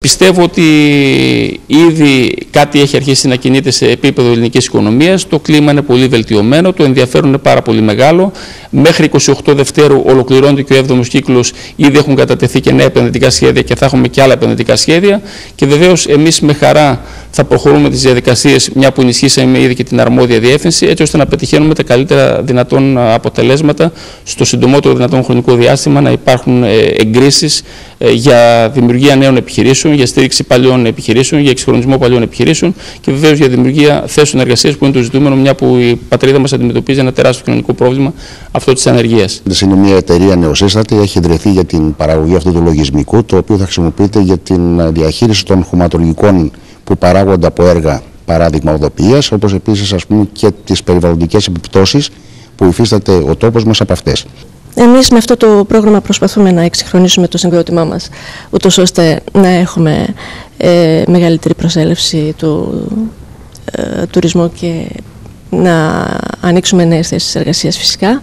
Πιστεύω ότι ήδη κάτι έχει αρχίσει να κινείται σε επίπεδο ελληνικής οικονομίας. Το κλίμα είναι πολύ βελτιωμένο, το ενδιαφέρον είναι πάρα πολύ μεγάλο. Μέχρι 28 Δευτέρου ολοκληρώνεται και ο 7ο κύκλος. Ήδη έχουν κατατεθεί και νέα επενδυτικά σχέδια και θα έχουμε και άλλα επενδυτικά σχέδια. Και βεβαίως εμείς με χαρά θα προχωρούμε τις διαδικασίες, μια που ενισχύσαμε ήδη και την αρμόδια διεύθυνση, έτσι ώστε να πετυχαίνουμε τα καλύτερα δυνατόν αποτελέσματα στο συντομότερο δυνατόν χρονικό διάστημα, να υπάρχουν ε, εγκρίσεις ε, για δημιουργία νέων επιχειρήσεων, για στήριξη παλιών επιχειρήσεων, για εξυγχρονισμό παλιών επιχειρήσεων και βεβαίως για δημιουργία θέσεων εργασίας που είναι το ζητούμενο, μια που η πατρίδα μας αντιμετωπίζει ένα τεράστιο κοινωνικό πρόβλημα αυτό της ανεργίας. Είναι μια εταιρεία νεοσύστατη, έχει ιδρυθεί για την παραγωγή αυτού του λογισμικού, το οποίο θα χρησιμοποιείται για την διαχείριση των χωματολογικών που παράγονται από έργα παράδειγμα οδοποιίας, όπως επίσης ας πούμε και τις περιβαλλοντικές επιπτώσεις που υφίσταται ο τόπος μας από αυτές. Εμείς με αυτό το πρόγραμμα προσπαθούμε να εξυγχρονίσουμε το συγκρότημά μας, ούτως ώστε να έχουμε ε, μεγαλύτερη προσέλευση του ε, τουρισμού και να ανοίξουμε νέες θέσεις εργασίας φυσικά.